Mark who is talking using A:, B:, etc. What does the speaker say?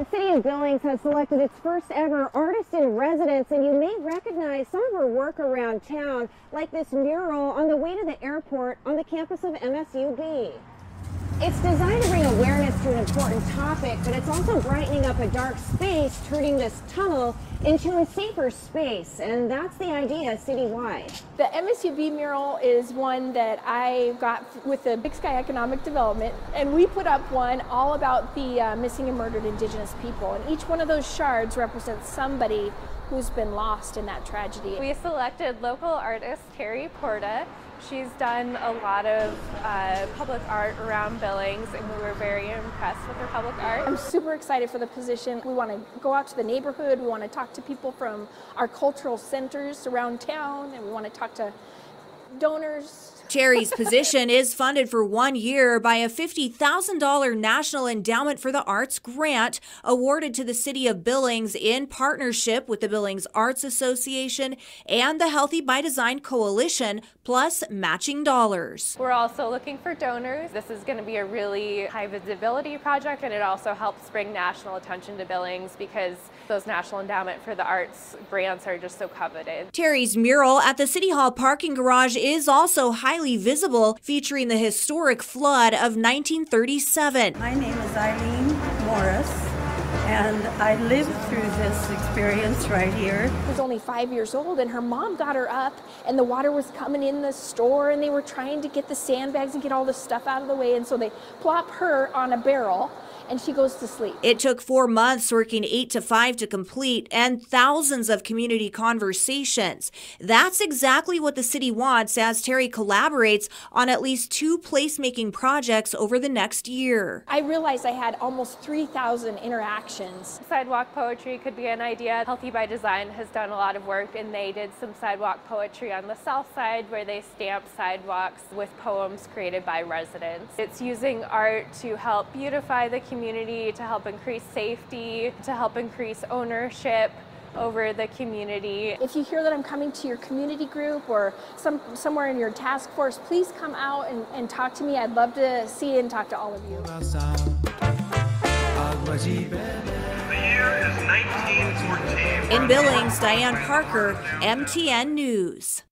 A: The city of Billings has selected its first ever artist in residence, and you may recognize some of her work around town, like this mural on the way to the airport on the campus of MSUB. It's designed to bring awareness to an important topic, but it's also brightening up a dark space, turning this tunnel into a safer space, and that's the idea citywide.
B: The MSUB mural is one that I got with the Big Sky Economic Development, and we put up one all about the uh, missing and murdered Indigenous people, and each one of those shards represents somebody who's been lost in that tragedy.
C: We selected local artist Terry Porta She's done a lot of uh, public art around Billings, and we were very impressed with her public art.
B: I'm super excited for the position. We want to go out to the neighborhood, we want to talk to people from our cultural centers around town, and we want to talk to donors,
D: Terry's position is funded for one year by a $50,000 National Endowment for the Arts grant awarded to the City of Billings in partnership with the Billings Arts Association and the Healthy by Design Coalition, plus matching dollars.
C: We're also looking for donors. This is going to be a really high visibility project, and it also helps bring national attention to Billings because those National Endowment for the Arts grants are just so coveted.
D: Terry's mural at the City Hall parking garage is also highly highly visible, featuring the historic flood of 1937.
E: My name is Eileen Morris. And I lived through this experience right here.
B: She was only five years old, and her mom got her up, and the water was coming in the store, and they were trying to get the sandbags and get all the stuff out of the way. And so they plop her on a barrel and she goes to sleep.
D: It took four months working eight to five to complete and thousands of community conversations. That's exactly what the city wants as Terry collaborates on at least two placemaking projects over the next year.
B: I realized I had almost 3,000 interactions.
C: Sidewalk poetry could be an idea. Healthy by Design has done a lot of work and they did some sidewalk poetry on the south side where they stamped sidewalks with poems created by residents. It's using art to help beautify the community community to help increase safety, to help increase ownership over the community.
B: If you hear that I'm coming to your community group or some, somewhere in your task force, please come out and, and talk to me. I'd love to see and talk to all of you.
D: In Billings, Diane Parker, MTN News.